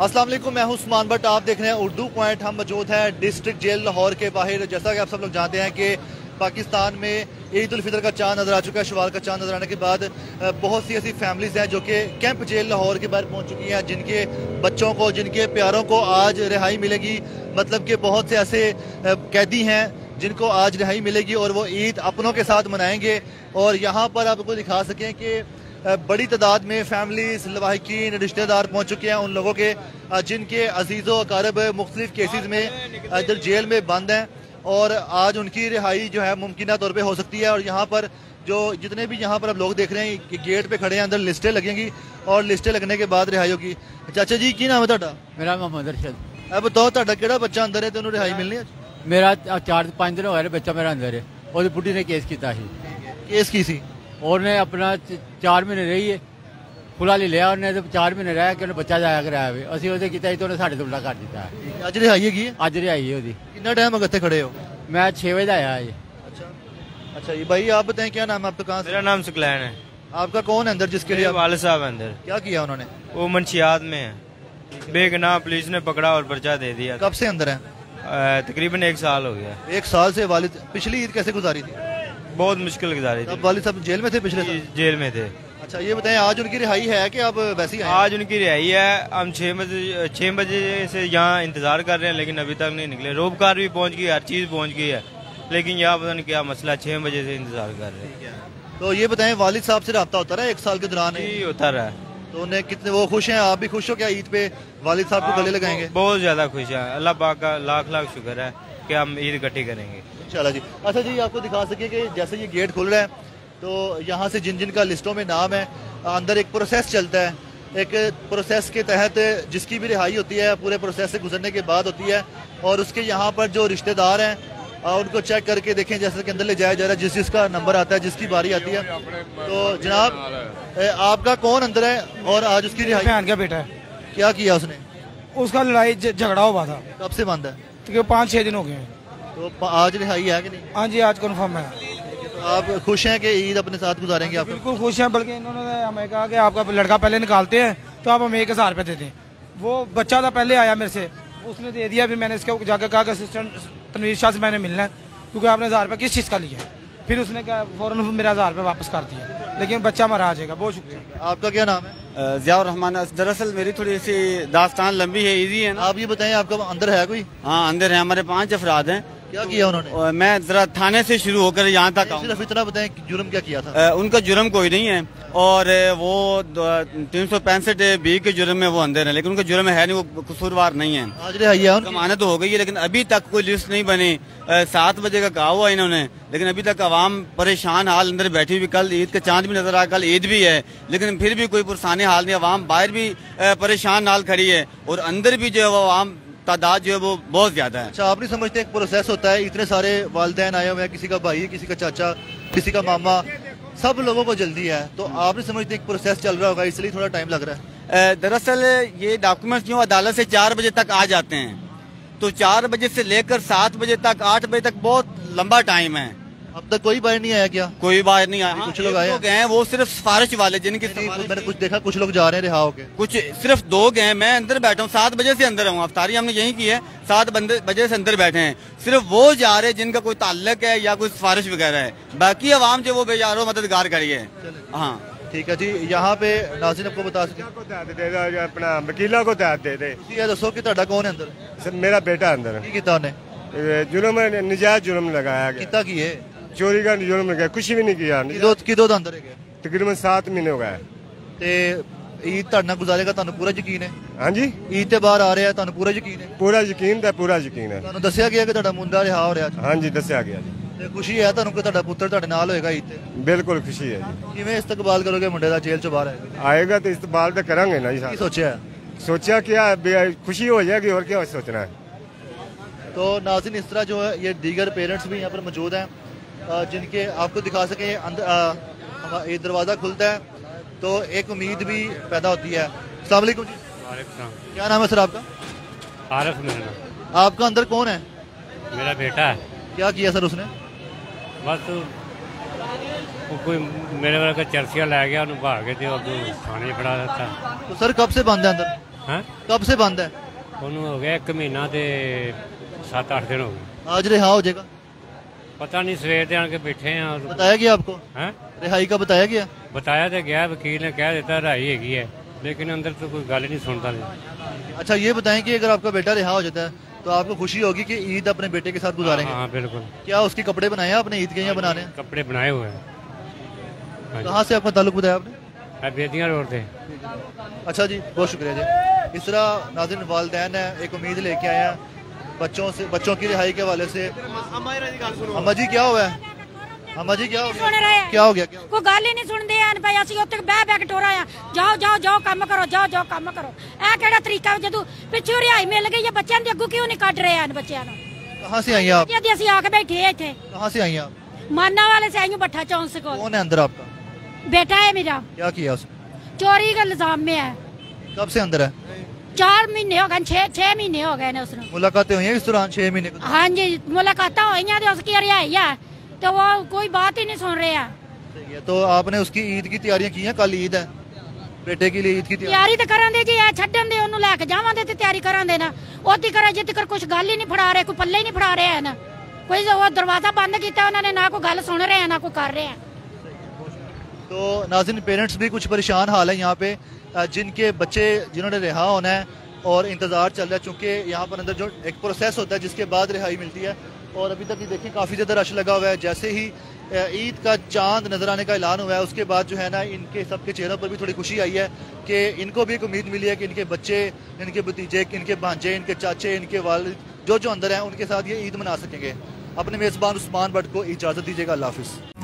वालेकुम मैं हूँ उस्मान भट्ट। आप देख रहे हैं उर्दू पॉइंट। हम मौजूद हैं डिस्ट्रिक्ट जेल लाहौर के बाहर, जैसा कि आप सब लोग जानते हैं कि पाकिस्तान में ईद उल फितर का चाँद नज़र आ चुका है शवाल का चाँद नज़र आने के बाद बहुत सी ऐसी फैमिलीज़ हैं जो कि कैंप जेल लाहौर के बाहर पहुँच चुकी हैं, जिनके बच्चों को, जिनके प्यारों को आज रिहाई मिलेगी। मतलब कि बहुत से ऐसे कैदी हैं जिनको आज रिहाई मिलेगी और वो ईद अपनों के साथ मनाएँगे। और यहाँ पर आपको दिखा सकें कि बड़ी तादाद में फैमिलीज लवाहकिन रिश्तेदार पहुंच चुके हैं उन लोगों के अ, जिनके अजीज़ो अकारब मुख्तलिफ केसेस में अ, इधर जेल में बंद हैं और आज उनकी रिहाई जो है मुमकिन तौर पे हो सकती है और यहाँ पर जो जितने भी यहाँ पर अब लोग देख रहे हैं कि गेट पे खड़े हैं अंदर लिस्टें लगेंगी और लिस्टें लगने के बाद रिहाई होगी चाचा जी की नाम है ਤੁਹਾਡਾ ਮੇਰਾ ਮੁਹੰਮਦ ਅਰਸ਼ਦ ਇਹ ਬਤਾਓ ਤੁਹਾਡਾ ਕਿਹੜਾ ਬੱਚਾ ਅੰਦਰ ਹੈ ਤੇ ਉਹਨੂੰ ਰਿਹਾਈ ਮਿਲਣੀ ਹੈ ਮੇਰਾ ਆਹ ਚਾਰ ਪੰਜ ਦਿਨ ਹੋਏ ਨੇ ਬੱਚਾ ਮੇਰਾ ਅੰਦਰ ਹੈ ਉਹਦੀ ਬੁੱਢੀ ਨੇ ਕੇਸ ਕੀਤਾ ਸੀ ਕੇਸ ਕੀ ਸੀ ਉਹਨੇ ਆਪਣਾ 4 ਮਹੀਨੇ ਰਹੀ ਹੈ ਫੁਲਾ ਲਈ ਲਿਆ ਉਹਨੇ ਤੇ 4 ਮਹੀਨੇ ਰਹਿ ਕੇ ਉਹਨੇ ਬੱਚਾ ਜਾਇਆ ਕਰਾਇਆ ਵੇ ਅਸੀਂ ਉਹਦੇ ਕੀਤਾ ਸੀ ਤੇ ਉਹਨੇ ਸਾਡੇ ਤੋਂ ਉਲਟਾ ਕਰ ਦਿੱਤਾ ਹੈ। ਅੱਜ ਰਿਹਾਈ ਹੈਗੀ ਹੈ ਅੱਜ ਰਿਹਾਈ ਹੈ ਉਹਦੀ कितना टाइम हो गया ਇੱਥੇ ਖੜੇ ਹੋ ਮੈਂ 6 ਵਜੇ ਦਾ ਆਇਆ ਜੀ अच्छा अच्छा ये भाई आप बताएं क्या नाम है आपका कहाँ से मेरा नाम सुकलैन है आपका कौन है अंदर जिसके लिए मेरे आप वाले साहब हैं अंदर क्या किया उन्होंने वो मंशियात में है बेगनाह पुलिस ने पकड़ा और पर्चा दे दिया कब से अंदर है अ, तकरीबन एक साल हो गया एक साल से वालिद पिछली ईद कैसे गुजारी थी बहुत मुश्किल गुजारी थे वालिद साहब जेल में थे पिछले साल? जेल में थे। अच्छा ये बताएँ आज उनकी रिहाई है कि अब वैसे ही? आज उनकी रिहाई है। हम छः बजे छः बजे से यहाँ इंतज़ार कर रहे हैं लेकिन अभी तक नहीं निकले। रोबकार भी पहुँच गई हर चीज़ पहुँच गई है। लेकिन यहाँ पता नहीं क्या मसला है, छः बजे से इंतज़ार कर रहे हैं। तो ये बताएँ वालिद साहब से रहा होता रहा एक साल के दौरान? होता रहा। तो उन्हें कितने वो खुश हैं आप भी खुश हो क्या ईद पे वालिद साहब को गले लगाएँगे? बहुत ज़्यादा खुश है अल्लाह पाक का लाख लाख शुक्र है कि हम ईद इकट्ठी करेंगे। चला जी। अच्छा जी आपको दिखा सके कि जैसे ये गेट खुल रहा है तो यहाँ से जिन जिन का लिस्टों में नाम है अंदर एक प्रोसेस चलता है। एक प्रोसेस के तहत जिसकी भी रिहाई होती है पूरे प्रोसेस से गुजरने के बाद होती है और उसके यहाँ पर जो रिश्तेदार हैं उनको चेक करके देखें जैसे कि अंदर ले जाया जा रहा है जिस जिसका नंबर आता है जिसकी बारी आती है। तो जनाब आपका कौन अंदर है और आज उसकी रिहाई? का बेटा है। क्या किया उसने? उसका लड़ाई झगड़ा हुआ था। कब से बंद है? तो पाँच छह दिन हो गए हैं। तो आज रिहाई है कि नहीं? हाँ जी आज कन्फर्म है। तो आप खुश हैं कि ईद अपने साथ गुजारेंगे आप? बिल्कुल खुश हैं बल्कि इन्होंने हमें कहा कि आपका लड़का पहले निकालते हैं तो आप हमें एक हज़ार रुपये दे दें। वो बच्चा था पहले आया मेरे से। उसने दे दिया अभी मैंने इसके जाकर कहा कि असिस्टेंट तनवीर शाह से मैंने मिलना है क्योंकि आपने हज़ार रुपये किस चीज़ का लिया है? फिर उसने कहा फ़ौरन मेरा हज़ार रुपये वापस कर दिया। लेकिन बच्चा हमारा आ जाएगा बहुत शुक्रिया। आपका क्या नाम है? जिया रहमान दरअसल मेरी थोड़ी सी दास्तान लंबी है ईजी है ना? आप ये बताएँ आपका अंदर है कोई? हाँ अंदर है हमारे पाँच अफराद हैं। क्या किया उन्होंने? मैं जरा थाने से शुरू होकर यहाँ तक सिर्फ़ इतना बताएँ कि जुर्म क्या किया था? उनका जुर्म कोई नहीं है। और वो तीन सौ पैंसठ बी के जुर्म में वो अंदर है लेकिन उनका जुर्म है नहीं वो कसूरवार नहीं है। है उनकी जमानत हो गई है लेकिन अभी तक कोई लिस्ट नहीं बनी। सात बजे का कहा हुआ इन्होंने लेकिन अभी तक आवाम परेशान हाल अंदर बैठी हुई कल ईद का चाँद भी नज़र आया कल ईद भी है लेकिन फिर भी कोई पुरसानी हाल नहीं आवाम बाहर भी परेशान हाल खड़ी है। और अंदर भी जो है वो आवाम तादाद जो है वो बहुत ज़्यादा है। अच्छा आप नहीं समझते एक प्रोसेस होता है इतने सारे वालदेन आए हुए हैं किसी का भाई किसी का चाचा किसी का मामा सब लोगों को जल्दी है तो आप नहीं समझते एक प्रोसेस चल रहा होगा इसलिए थोड़ा टाइम लग रहा है। दरअसल ये डॉक्यूमेंट्स जो अदालत से चार बजे तक आ जाते हैं। तो चार बजे से लेकर सात बजे तक आठ बजे तक बहुत लंबा टाइम है। अब तक कोई बाहर नहीं आया क्या? कोई बाहर नहीं आया। कुछ हाँ, लोग आए तो हैं। वो सिर्फ़ सिफारिश वाले जिनकी मैंने कुछ देखा कुछ लोग जा रहे हैं रिहा होके। कुछ सिर्फ़ दो गए मैं अंदर बैठा हूँ सात बजे से अंदर हूँ अफ्तारी हमने यही की है सात बजे से अंदर बैठे हैं। सिर्फ़ वो जा रहे हैं जिनका कोई ताल्लक है या कोई सिफारिश वगैरह है। बाकी आवाम जो वो बेजारो मददगार करिए हाँ। ठीक है जी यहाँ पे नाजिन आपको बता सकते अपना वकीला को तहत दे दे। दसो कि कौन है अंदर? सर मेरा बेटा अंदर किता ने जुर्म नजायज जुर्म लगाया गया। किता की है? चोरी का जुर्म लगाया कुछ भी नहीं किया ਕਿਦੋਂ ਕਿਦੋਂ ਦਾ ਅੰਦਰ ਹੈਗਾ तकरीबन सात महीने हो गए ਤੇ ਈਦ ਤੁਹਾਡੇ ਨਾਲ ਗੁਜ਼ਾਰੇਗਾ ਤੁਹਾਨੂੰ ਪੂਰਾ ਯਕੀਨ ਹੈ हाँ जी ਈਦ ਤੇ ਬਾਹਰ ਆ ਰਿਹਾ ਤੁਹਾਨੂੰ ਪੂਰਾ ਯਕੀਨ ਹੈ पूरा यकीन था पूरा यकीन है ਤੁਹਾਨੂੰ ਦੱਸਿਆ ਗਿਆ ਕਿ ਤੁਹਾਡਾ ਮੁੰਡਾ ਰਿਹਾ ਹੋ ਰਿਹਾ ਅੱਜ। हाँ जी दसिया गया जी ਤੇ ਖੁਸ਼ੀ ਹੈ ਤੁਹਾਨੂੰ ਕਿ ਤੁਹਾਡਾ ਪੁੱਤਰ ਤੁਹਾਡੇ ਨਾਲ ਹੋਏਗਾ ਈਦ ਤੇ बिल्कुल खुशी है जी ਕਿਵੇਂ ਇਸਤਕਬਾਲ ਕਰੋਗੇ ਮੁੰਡੇ ਦਾ ਜੇਲ੍ਹ ਚੋਂ ਬਾਹਰ ਆਏਗਾ आएगा तो इस्तेमाल तो करेंगे ना जी ਕੀ साहब ਸੋਚਿਆ ਹੈ? सोचा क्या बे- खुशी हो जाएगी और क्या सोचना है तो नाजिन इस तरह जो है ये दीगर पेरेंट्स भी यहाँ पर मौजूद हैं अ, जिनके आपको दिखा सकें अंदर ये दरवाज़ा खुलता है तो एक उम्मीद भी पैदा होती है। असल जी। क्या नाम है सर आपका? आरफ मेरा आपका अंदर कौन है? मेरा बेटा है। क्या किया सर उसने? बस कोई मेरे वाला चर्चिया लै गया भाग के तो थाने फड़ा दिता तो सर कब से बंद है अंदर? हैं? कब से बंद है? हो गया एक महीना सात आठ दिन हो गए। आज रिहा हाँ, हो जाएगा। ਪਤਾ ਨਹੀਂ ਸਵੇਰ ਦੇ ਆਣ ਕੇ ਬੈਠੇ ਆ बताया गया आपको ਹੈ रिहाई का बताया गया ਬਤਾਇਆ ਤੇ ਗਿਆ ਵਕੀਲ ਨੇ ਕਹਿ ਦਿੱਤਾ ਰਾਈ ਹੈਗੀ ਹੈ ਲੇਕਿਨ ਅੰਦਰ ਤੋਂ ਕੋਈ ਗੱਲ ਨਹੀਂ ਸੁਣਦਾ अच्छा ये बताएं कि अगर आपका बेटा रिहा हो जाता है तो आपको खुशी होगी कि ईद अपने बेटे के साथ गुजारेंगे हाँ बिल्कुल क्या उसके कपड़े बनाए हैं आपने ईद के यहाँ बनाने हैं? कपड़े बनाए हुए हैं हाँ जी कहाँ से आपका ताल्लुक बताया आपने मैं बेदियाँ रोड थे अच्छा जी बहुत शुक्रिया जी इस तरह नाजिन वालदेन है एक उम्मीद लेके आए हैं बच्चों से बच्चों की रिहाई के हवाले से अम्मा जी क्या हुआ है अम्मा जी क्या हो ਸੁਣ ਰਹੇ गया ਆ। क्या हो गया क्या हो ਕੋਈ ਗੱਲ ਹੀ ਨਹੀਂ ਸੁਣਦੇ ਆਨ ਭਾਈ ਅਸੀਂ ਉੱਥੇ ਬਹਿ ਬਹਿ ਕੇ ਟੋਰਾ ਆ ਜਾਓ ਜਾਓ ਜਾਓ ਕੰਮ ਕਰੋ ਜਾਓ ਜਾਓ ਕੰਮ ਕਰੋ ਇਹ ਕਿਹੜਾ ਤਰੀਕਾ ਵਾ ਜਦੋਂ ਪਿੱਛੋਂ ਰਿਹਾਈ ਮਿਲ ਗਈ ਹੈ ਬੱਚਿਆਂ ਦੇ ਅੱਗੋਂ ਕਿਉਂ ਨਹੀਂ ਕੱਢ ਰਹੇ ਆਨ ਬੱਚਿਆਂ ਨੂੰ गया? कहाँ से आई हैं आप ਜਦ ਅਸੀਂ ਆ ਕੇ ਬੈਠੇ ਆ ਇੱਥੇ कहाँ से आई हैं आप ਮਾਨਾ वाले से आई हूँ भट्टा चौंक से कोल कौन है अंदर आपका बेटा है मेरा क्या किया उसने चोरी का इल्जाम में है कब से अंदर है चार महीने हो गए छह छह महीने हो गए ने उसने मुलाकातें हुई हैं इस दौरान छह महीने के हाँ जी मुलाकात हुई हैं तो उसकी रिहाई है तो वो कोई बात ही नहीं सुन रहे हैं सही है। तो आपने उसकी ईद की तैयारियां की हैं कल ईद है बेटे के लिए ईद की तैयारी ਤਿਆਰੀ ਤਾਂ ਕਰਨ ਦੇ ਜੀ ਐ ਛੱਡਣ ਦੇ ਉਹਨੂੰ ਲੈ ਕੇ ਜਾਵਾਂਗੇ ਤੇ ਤਿਆਰੀ ਕਰਾਂ ਦੇ ਨਾ ਉਹਦੀ ਕਰੇ ਜਿੱਤ ਕਰ ਕੁਝ ਗੱਲ ਹੀ ਨਹੀਂ ਫੜਾ ਰਹੇ ਕੋਈ ਪੱਲੇ ਹੀ ਨਹੀਂ ਫੜਾ ਰਹੇ ਹਨ ਕੋਈ ਉਹ ਦਰਵਾਜ਼ਾ ਬੰਦ ਕੀਤਾ ਉਹਨਾਂ ਨੇ ਨਾ ਕੋਈ ਗੱਲ ਸੁਣ ਰਹੇ ਆ ਨਾ ਕੋਈ ਕਰ ਰਹੇ ਆ तो नाजिन पेरेंट्स भी कुछ परेशान हाल है यहाँ पे जिनके बच्चे, जिन्होंने रिहा होना है और इंतज़ार चल रहा है, चूँकि यहाँ पर अंदर जो एक प्रोसेस होता है, जिसके बाद रिहाई मिलती है। और अभी तक ये देखें काफ़ी ज़्यादा रश लगा हुआ है। जैसे ही ईद का चाँद नज़र आने का ऐलान हुआ है, उसके बाद जो है ना, इनके सबके चेहरों पर भी थोड़ी खुशी आई है कि इनको भी एक उम्मीद मिली है कि इनके बच्चे, इनके भतीजे, इनके भांजे, इनके चाचे, इनके वाल जो जो अंदर हैं, उनके साथ ये ईद मना सकेंगे। अपने मेज़बान उस्मान भट्ट को इजाज़त दीजिएगा। अल्लाह हाफिज़।